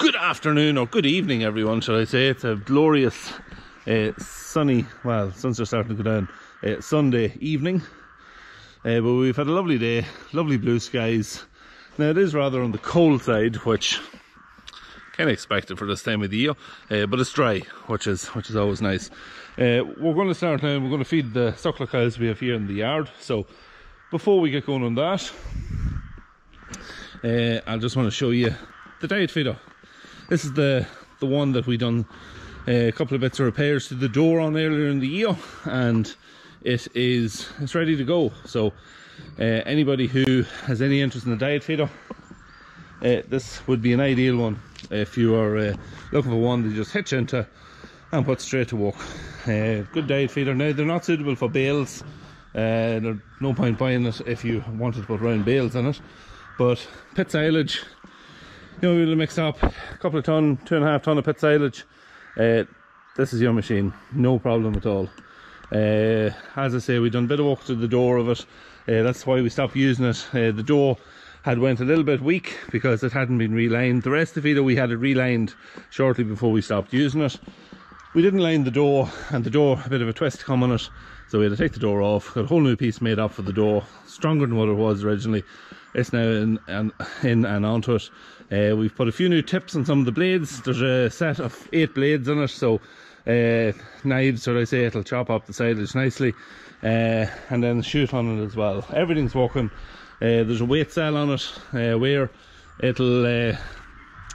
Good afternoon or good evening, everyone, shall I say. It's a glorious, uh, sunny, well, sun's just starting to go down, uh, Sunday evening. Uh, but we've had a lovely day, lovely blue skies. Now, it is rather on the cold side, which kind of expected for this time of the year, uh, but it's dry, which is which is always nice. Uh, we're going to start now, we're going to feed the suckler cows we have here in the yard. So, before we get going on that, uh, I just want to show you the diet feeder. This is the the one that we done uh, a couple of bits of repairs to the door on earlier in the year, and it is it's ready to go. So uh, anybody who has any interest in the diet feeder, uh, this would be an ideal one if you are uh, looking for one that you just hitch into and put straight to work. Uh, good diet feeder. Now they're not suitable for bales. Uh, no point buying it if you wanted to put round bales in it. But pit silage, you know, we'll mix up a couple of ton, two and a half ton of pit silage. Uh, this is your machine, no problem at all. Uh, as I say, we've done a bit of work to the door of it. Uh, that's why we stopped using it. Uh, the door had went a little bit weak because it hadn't been relined. The rest of it, we had it relined shortly before we stopped using it. We didn't line the door, and the door a bit of a twist come on it, so we had to take the door off. Got a whole new piece made up for the door, stronger than what it was originally. It's now in and in and onto it. Uh, we've put a few new tips on some of the blades. There's a set of eight blades on it, so uh, knives, should I say, it'll chop up the silage nicely, uh, and then shoot on it as well. Everything's working. Uh, there's a weight cell on it uh, where it'll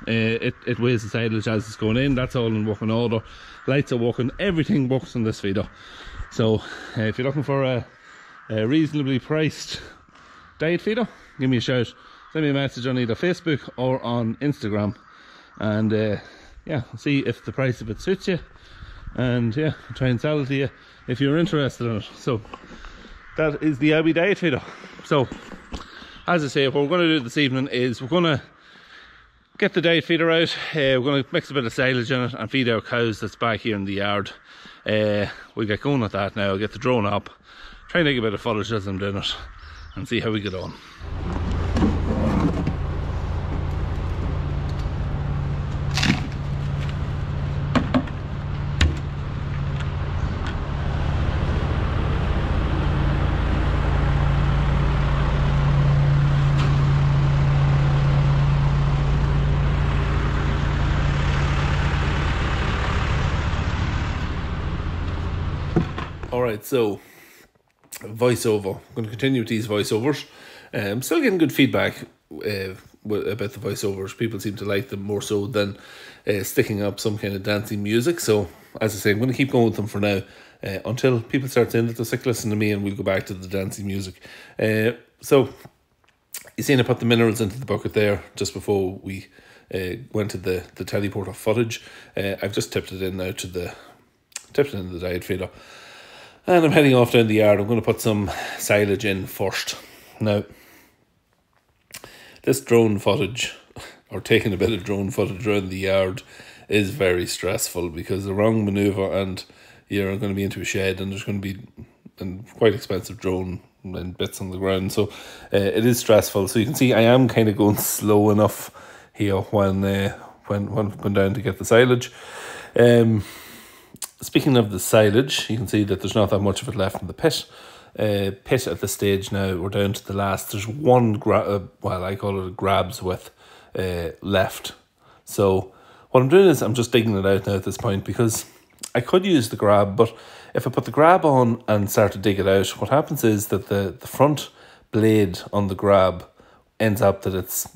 uh, it it weighs the silage as it's going in. That's all in working order. Lights are working. Everything works on this feeder. So if you're looking for a, a reasonably priced diet feeder, give me a shout. Send me a message on either Facebook or on Instagram, and uh, yeah, see if the price of it suits you, and yeah, I'll try and sell it to you if you're interested in it. So that is the Abbey diet feeder. So as I say, what we're going to do this evening is we're going to get the diet feeder out. Uh, we're going to mix a bit of silage in it and feed our cows that's back here in the yard. Uh, we'll get going with that now. Get the drone up, try and take a bit of footage as I'm doing it, and see how we get on. All right, so voiceover. I'm going to continue with these voiceovers. Um, still getting good feedback uh, about the voiceovers. People seem to like them more so than uh, sticking up some kind of dancing music. So, as I say, I'm going to keep going with them for now uh, until people start saying that they're sick listening to me and we'll go back to the dancing music. Uh, so, you seen I put the minerals into the bucket there just before we uh, went to the, the teleporter footage. Uh, I've just tipped it in now to the tipped it in the diet feeder. And I'm heading off down the yard. I'm going to put some silage in first. Now, this drone footage, or taking a bit of drone footage around the yard, is very stressful because the wrong maneuver and you're going to be into a shed and there's going to be a quite expensive drone and bits on the ground. So uh, it is stressful. So you can see I am kind of going slow enough here when uh, when when going down to get the silage. Um, Speaking of the silage, you can see that there's not that much of it left in the pit. Uh, pit at this stage now, we're down to the last. There's one, gra- uh, well, I call it a grabs with uh, left. So what I'm doing is I'm just digging it out now at this point because I could use the grab, but if I put the grab on and start to dig it out, what happens is that the, the front blade on the grab ends up that it's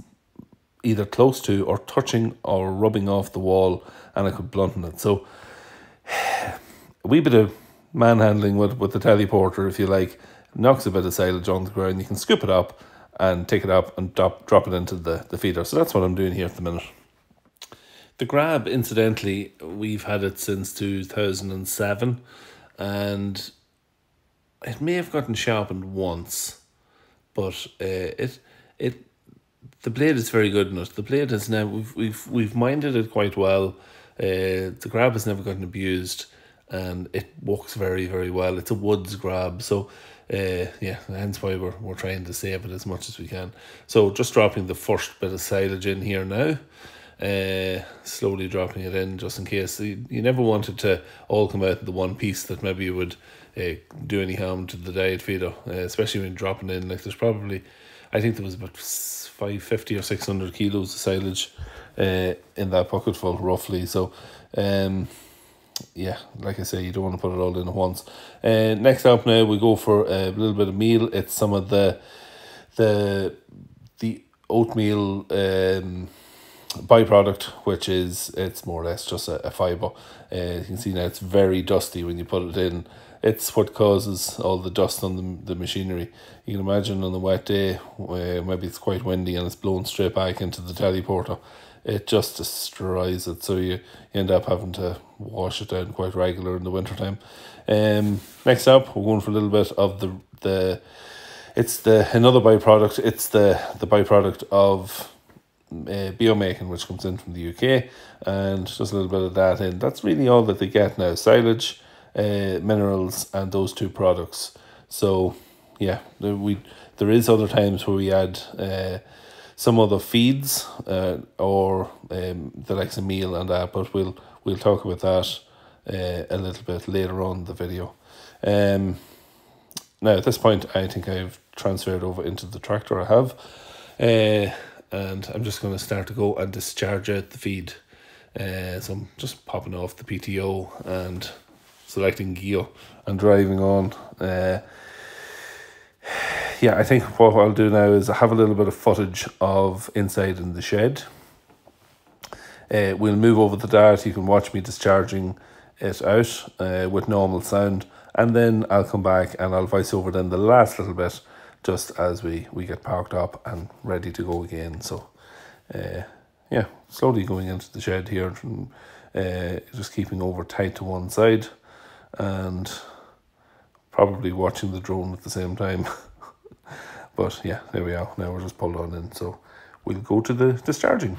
either close to or touching or rubbing off the wall and I could blunt it. So a wee bit of manhandling with, with the teleporter, if you like, knocks a bit of silage on the ground. You can scoop it up and take it up and drop, drop it into the, the feeder. So that's what I'm doing here at the minute. The grab, incidentally, we've had it since 2007 and it may have gotten sharpened once, but uh, it it the blade is very good in it. The blade is now we've we've we've minded it quite well. Uh, the grab has never gotten abused and it works very, very well. It's a woods grab, so uh, yeah, hence why we're, we're trying to save it as much as we can. So just dropping the first bit of silage in here now. uh, slowly dropping it in just in case. You, you never wanted to all come out in the one piece that maybe you would uh, do any harm to the diet feeder, uh, especially when dropping in. Like there's probably, I think there was about 550 or 600 kilos of silage uh, in that bucket full roughly. So, um, yeah, like I say, you don't want to put it all in at once. Uh, next up now we go for a little bit of meal. It's some of the the the oatmeal um byproduct, which is it's more or less just a, a fiber. Uh, you can see now it's very dusty when you put it in. It's what causes all the dust on the, the machinery. You can imagine on a wet day, where maybe it's quite windy and it's blown straight back into the teleporter. It just destroys it, so you, you end up having to wash it down quite regular in the wintertime. Um, next up, we're going for a little bit of the the. It's the another byproduct. It's the the byproduct of uh, biomaking, which comes in from the UK, and just a little bit of that in. That's really all that they get now silage, uh, minerals, and those two products. So, yeah, we there is other times where we add uh, some other feeds uh, or um, the likes of meal and that, but we'll we'll talk about that uh, a little bit later on the video. Um, now at this point, I think I've transferred over into the tractor I have. Uh, and I'm just going to start to go and discharge out the feed. Uh, so I'm just popping off the PTO and selecting gear and driving on. Uh, yeah, I think what I'll do now is I have a little bit of footage of inside in the shed. Uh, we'll move over the dart. You can watch me discharging it out uh, with normal sound, and then I'll come back and I'll voice over then the last little bit just as we, we get parked up and ready to go again. So, uh, yeah, slowly going into the shed here, and, uh, just keeping over tight to one side and probably watching the drone at the same time. but yeah, there we are. Now we're just pulled on in. So we'll go to the discharging.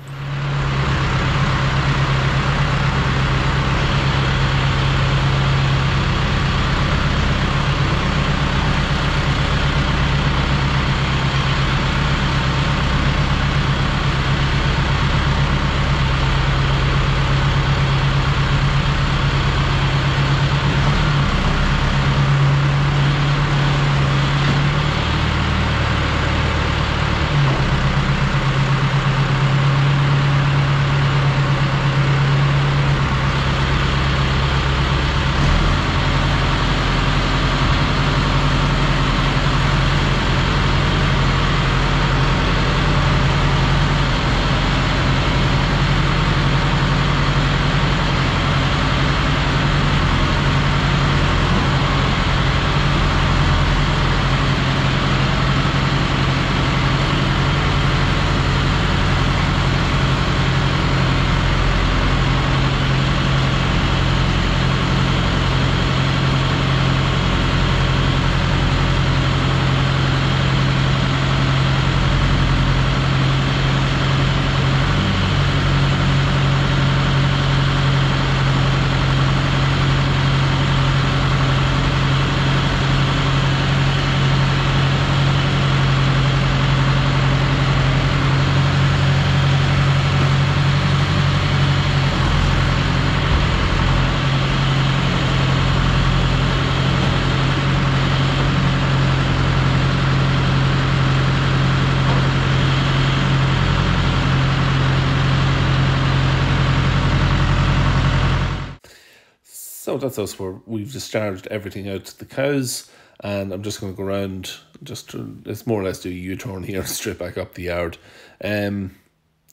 That's us. Where we've discharged everything out to the cows, and I'm just going to go around. Just to, it's more or less do a U turn here and straight back up the yard. Um,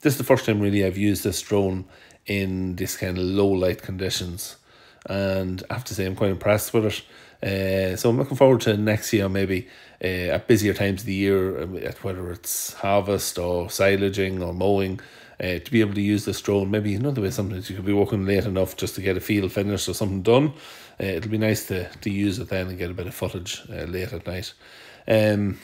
this is the first time really I've used this drone in this kind of low light conditions, and I have to say I'm quite impressed with it. Uh, so I'm looking forward to next year maybe uh, at busier times of the year, um, whether it's harvest or silaging or mowing uh, to be able to use this drone. Maybe another way, sometimes you could be working late enough just to get a field finished or something done. Uh, it'll be nice to, to use it then and get a bit of footage uh, late at night. Um,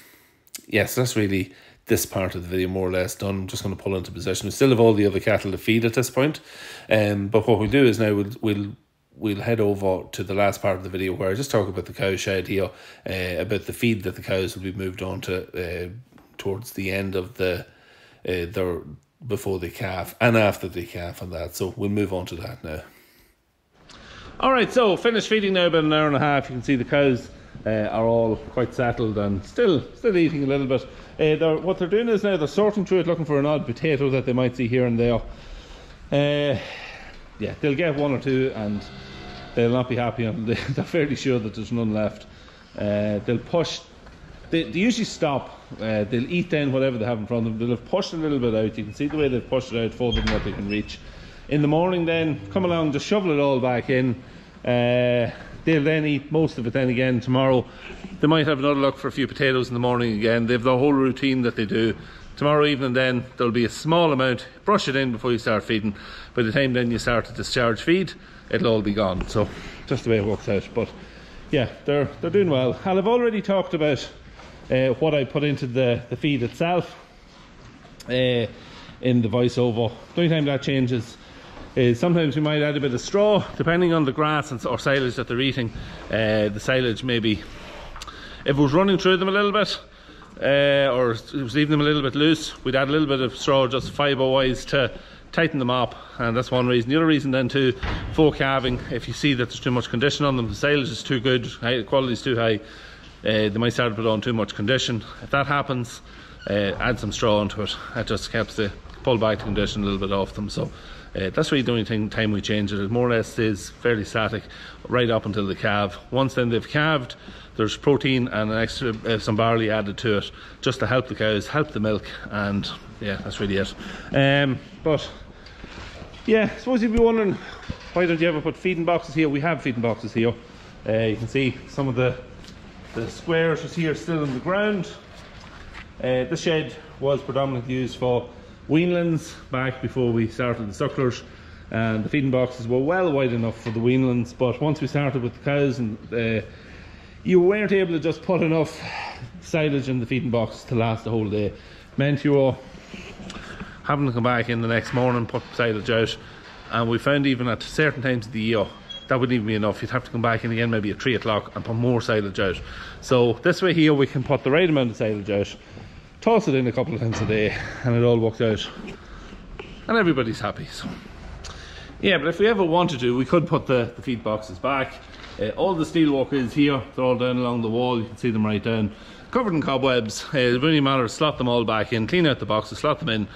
yes, that's really this part of the video more or less done. I'm just going to pull into position. We still have all the other cattle to feed at this point. Um, but what we'll do is now we'll, we'll we'll head over to the last part of the video where I just talk about the cow shed here, uh, about the feed that the cows will be moved on to uh, towards the end of the uh, their before they calf and after they calf and that. So we'll move on to that now. All right, so finished feeding now about an hour and a half. You can see the cows uh, are all quite settled and still still eating a little bit. Uh, they're, what they're doing is now they're sorting through it, looking for an odd potato that they might see here and there. Uh, yeah, they'll get one or two and they'll not be happy. And they're fairly sure that there's none left. Uh, they'll push. They, they usually stop. Uh, they'll eat then whatever they have in front of them. They'll have pushed a little bit out. You can see the way they've pushed it out further than what they can reach. In the morning then come along just shovel it all back in. Uh, they'll then eat most of it then again tomorrow. They might have another look for a few potatoes in the morning again. They have the whole routine that they do. Tomorrow evening then there'll be a small amount. Brush it in before you start feeding. By the time then you start to discharge feed it'll all be gone. So just the way it works out. But yeah they're they're doing well. And I've already talked about uh, what I put into the the feed itself uh, in the voiceover. The only time that changes is sometimes we might add a bit of straw depending on the grass and, or silage that they're eating. Uh, the silage maybe if it was running through them a little bit uh, or it was leaving them a little bit loose we'd add a little bit of straw just fibre wise to tighten them up. And that's one reason. The other reason then too for calving if you see that there's too much condition on them the silage is too good the quality is too high they might start to put on too much condition if that happens uh, add some straw into it that just helps to pull back the condition a little bit off them so uh, that's really the only thing, time we change it. It more or less stays fairly static right up until the calve. Once then they've calved, there's protein and an extra uh, some barley added to it just to help the cows, help the milk, and yeah, that's really it. Um, but yeah, I suppose you'd be wondering why don't you ever put feeding boxes here? We have feeding boxes here. Uh, you can see some of the the squares was here still in the ground. Uh, the shed was predominantly used for weanlings back before we started the sucklers and the feeding boxes were well wide enough for the weanlings but once we started with the cows and uh, you weren't able to just put enough silage in the feeding box to last the whole day meant you were having to come back in the next morning put silage out and we found even at certain times of the year that wouldn't even be enough. You'd have to come back in again maybe at 3 o'clock and put more silage out so this way here we can put the right amount of silage out toss it in a couple of times a day and it all works out. And everybody's happy so. Yeah but if we ever wanted to we could put the, the feed boxes back. Uh, all the steel work is here they're all down along the wall. You can see them right down. Covered in cobwebs. Uh, it really matters slot them all back in clean out the boxes slot them in.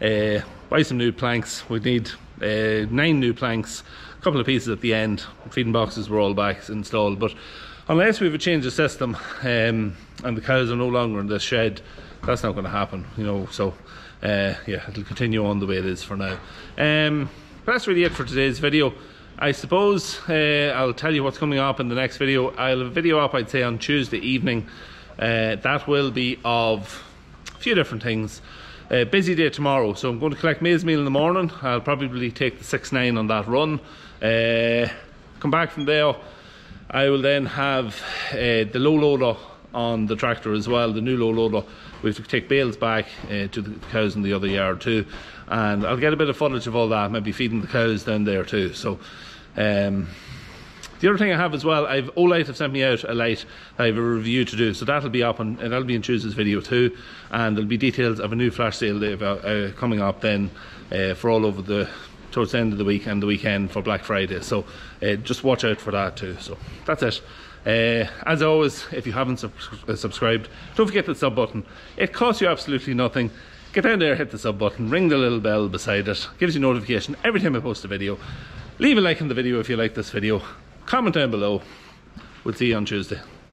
Uh, buy some new planks. We need uh, nine new planks couple of pieces at the end. Feeding boxes were all back installed. But unless we have a change of system um, and the cows are no longer in the shed that's not going to happen you know so uh, yeah it'll continue on the way it is for now. Um, but that's really it for today's video. I suppose uh, I'll tell you what's coming up in the next video. I'll have a video up I'd say on Tuesday evening. Uh, that will be of a few different things uh, busy day tomorrow so I'm going to collect maize meal in the morning I'll probably take the 6-9 on that run uh, come back from there I will then have uh, the low loader on the tractor as well, the new low loader. We have to take bales back uh, to the cows in the other yard too. And I'll get a bit of footage of all that, maybe feeding the cows down there too. So, um, the other thing I have as well, I've Olight have sent me out a light. I have a review to do, so that'll be up and that'll be in Tuesday's video too. And there'll be details of a new flash sale they've uh, coming up then uh, for all over the towards the end of the week and the weekend for Black Friday. So uh, just watch out for that too. So that's it. Uh, as always, if you haven't sub uh, subscribed, don't forget the sub button. It costs you absolutely nothing. Get down there, hit the sub button, ring the little bell beside it, gives you notification every time I post a video. Leave a like on the video if you like this video. Comment down below. We'll see you on Tuesday.